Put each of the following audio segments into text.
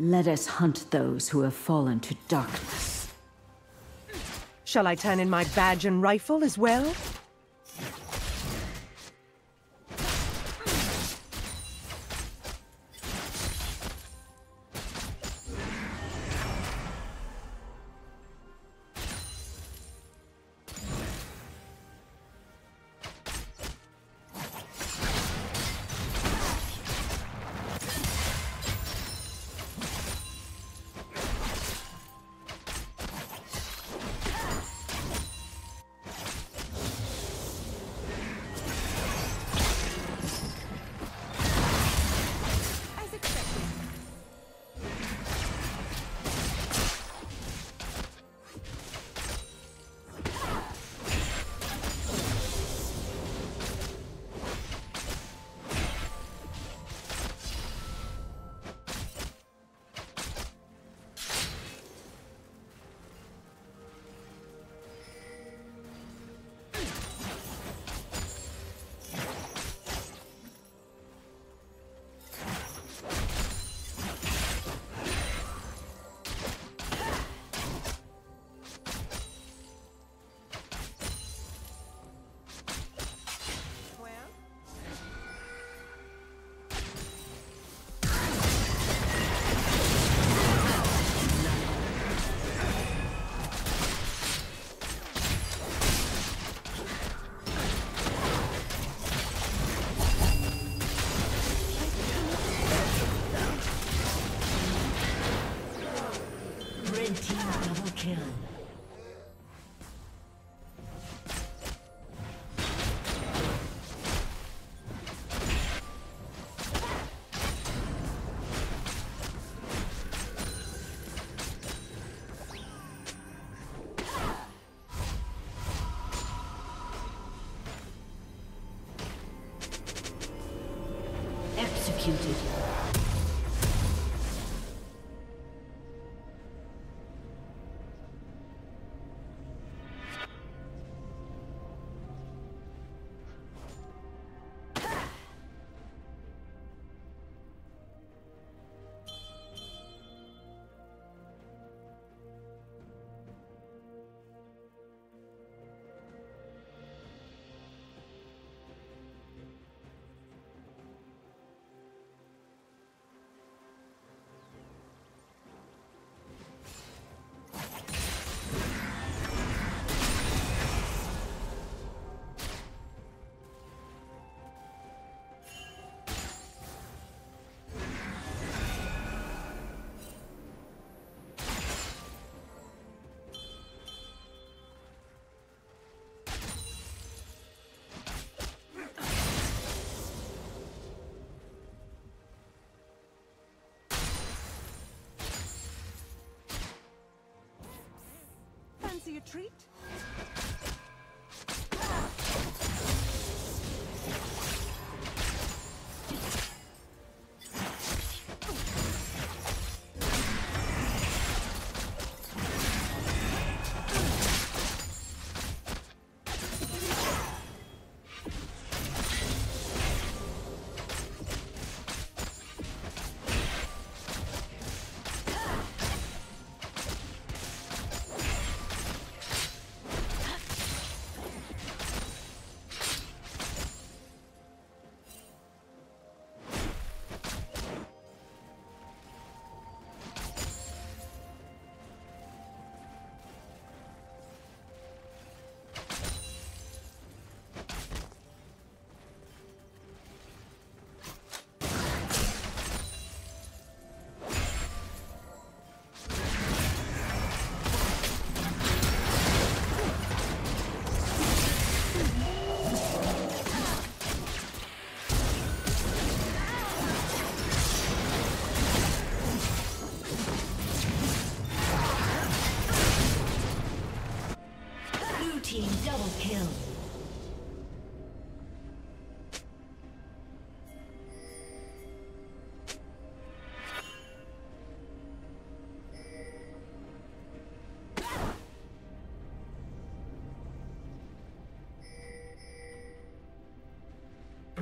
Let us hunt those who have fallen to darkness. Shall I turn in my badge and rifle as well? Fancy a treat?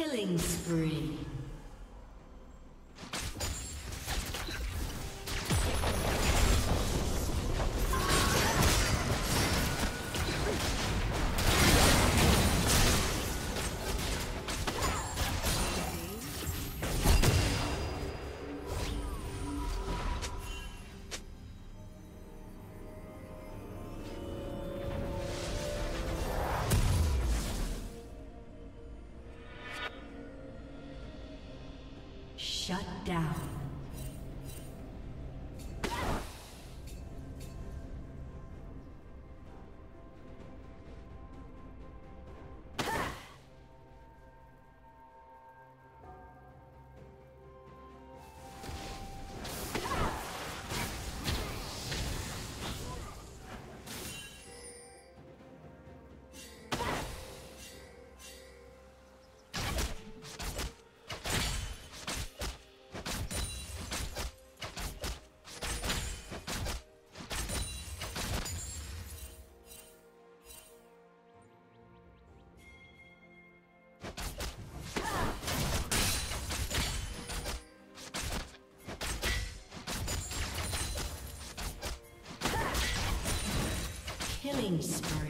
Killing spree. Shut down. Killing spree.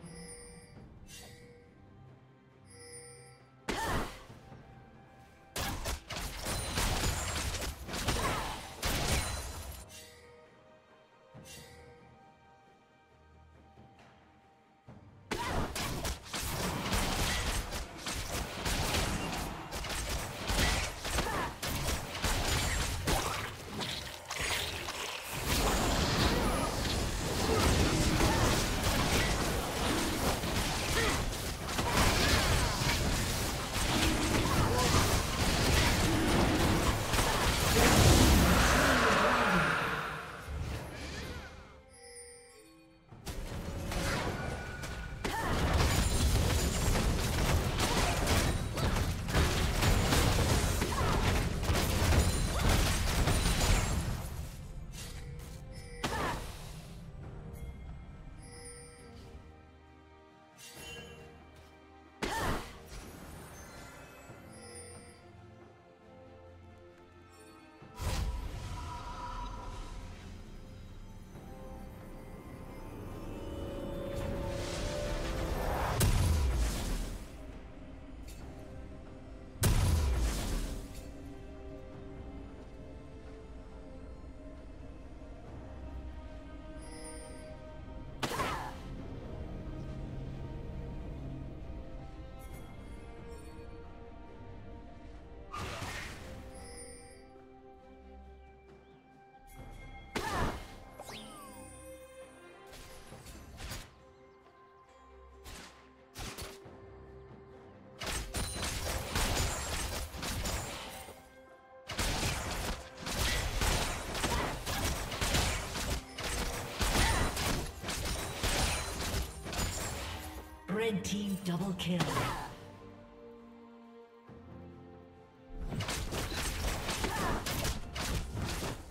Team double kill.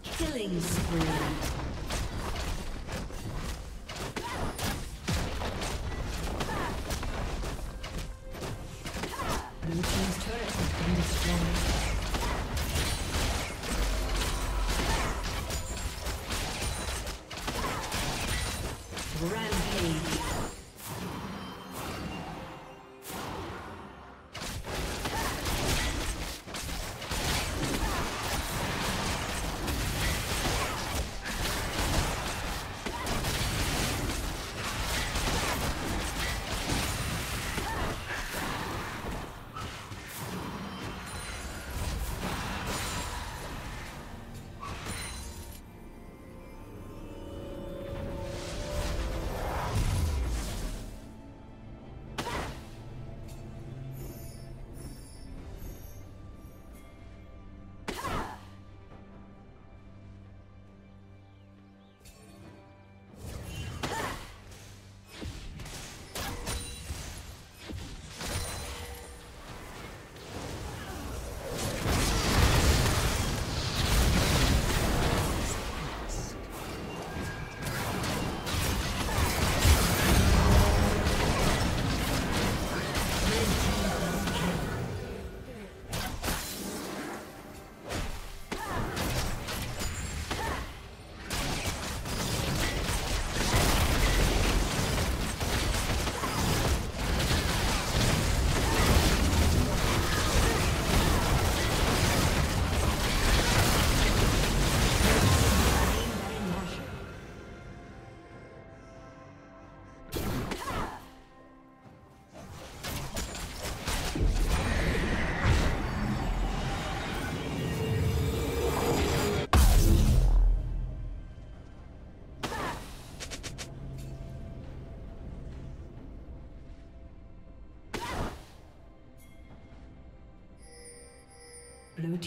Killing spree. Blue